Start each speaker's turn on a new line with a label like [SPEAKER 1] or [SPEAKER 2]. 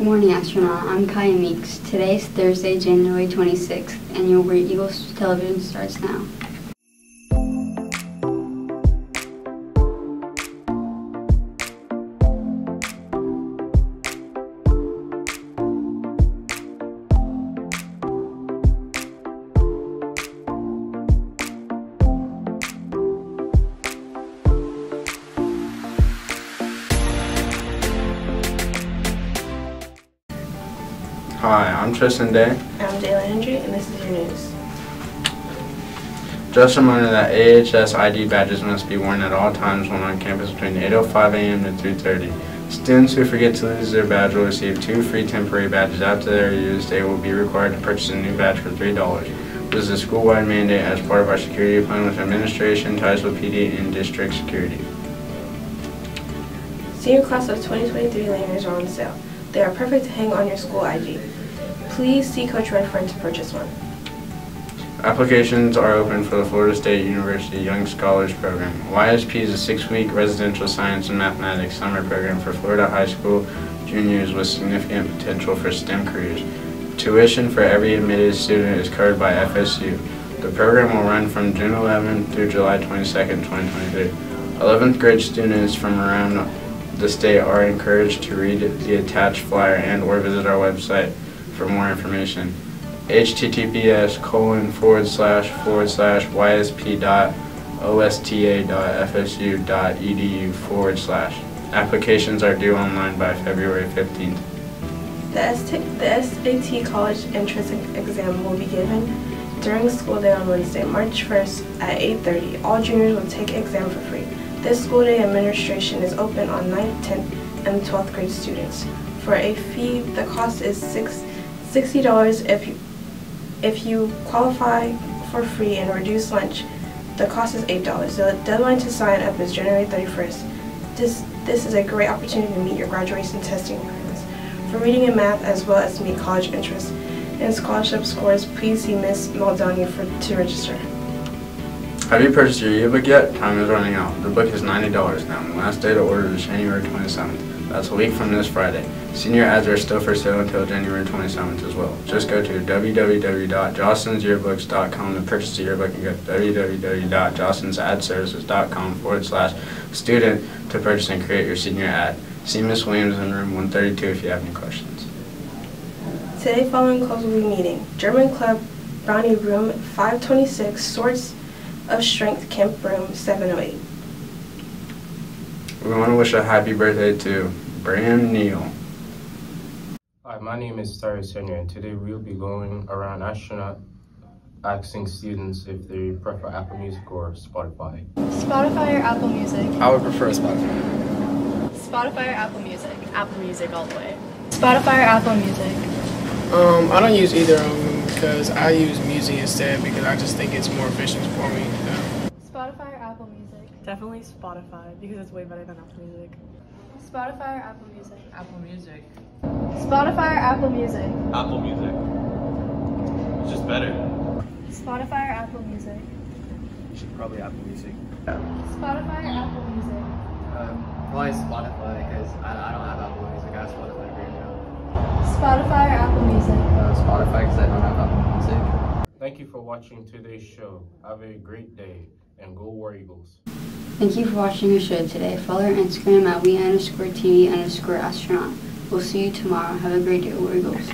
[SPEAKER 1] Good morning, astronaut. I'm Kaya Meeks. Today is Thursday, January 26th, and your Eagles television starts now.
[SPEAKER 2] Hi, I'm Tristan Day.
[SPEAKER 3] I'm Jayla Hendry, and this is your news.
[SPEAKER 2] Just a reminder that AHS ID badges must be worn at all times when on campus between 8.05 a.m. to 3.30. Students who forget to lose their badge will receive two free temporary badges after they are used. They will be required to purchase a new badge for $3. This is a school-wide mandate as part of our security plan with administration, ties with PD, and district security.
[SPEAKER 3] Senior class of 2023 lanyards are on sale. They are perfect to hang on your school ID. Please see Coach Redfern to purchase one.
[SPEAKER 2] Applications are open for the Florida State University Young Scholars Program. YSP is a six-week residential science and mathematics summer program for Florida high school juniors with significant potential for STEM careers. Tuition for every admitted student is covered by FSU. The program will run from June 11 through July 22, 2023. 11th grade students from around the state are encouraged to read the attached flyer and or visit our website for more information https colon forward slash forward slash ysp dot osta dot fsu dot edu forward slash. Applications are due online by February 15th.
[SPEAKER 3] The, ST, the SAT college entrance exam will be given during school day on Wednesday, March 1st at 8.30. All juniors will take exam for free. This school day administration is open on 9th, 10th, and 12th grade students. For a fee, the cost is six, $60 if you, if you qualify for free and reduced lunch. The cost is $8. The deadline to sign up is January 31st. This, this is a great opportunity to meet your graduation testing requirements. For reading and math, as well as meet college interests and scholarship scores, please see Ms. Maldoni for, to register.
[SPEAKER 2] Have you purchased your yearbook yet? Time is running out. The book is $90 now, the last day to order is January 27th. That's a week from this Friday. Senior ads are still for sale until January 27th as well. Just go to www.jostensyearbooks.com to purchase the yearbook and go to www.jostensAdServices.com forward slash student to purchase and create your senior ad. See Ms. Williams in room 132 if you have any questions.
[SPEAKER 3] Today following close will be meeting. German Club, Brownie Room 526, Swords of Strength Camp Room 708.
[SPEAKER 2] We want to wish a happy birthday to Bram Neal.
[SPEAKER 4] Hi, my name is Tari Senior, and today we'll be going around astronaut asking students if they prefer Apple Music or Spotify.
[SPEAKER 5] Spotify or Apple Music?
[SPEAKER 6] I would prefer Spotify.
[SPEAKER 5] Spotify or Apple Music? Apple Music all the way. Spotify or Apple Music?
[SPEAKER 6] Um, I don't use either of them because I use music instead because I just think it's more efficient for me.
[SPEAKER 5] Spotify or Apple Music?
[SPEAKER 7] Definitely Spotify because it's way better than Apple Music.
[SPEAKER 5] Spotify or Apple Music?
[SPEAKER 8] Apple Music.
[SPEAKER 5] Spotify or Apple Music?
[SPEAKER 9] Apple Music. It's just better.
[SPEAKER 5] Spotify or Apple Music?
[SPEAKER 8] You Should probably Apple Music.
[SPEAKER 5] Spotify or Apple Music?
[SPEAKER 8] Um, probably Spotify because I, I don't have Apple Music. I have Spotify right now.
[SPEAKER 5] Spotify or Apple Music?
[SPEAKER 8] Uh, Spotify because I don't have Apple Music.
[SPEAKER 4] Thank you for watching today's show. Have a great day and go War Eagles.
[SPEAKER 1] Thank you for watching our show today. Follow our Instagram at we underscore TV underscore astronaut. We'll see you tomorrow. Have a great day, War Eagles.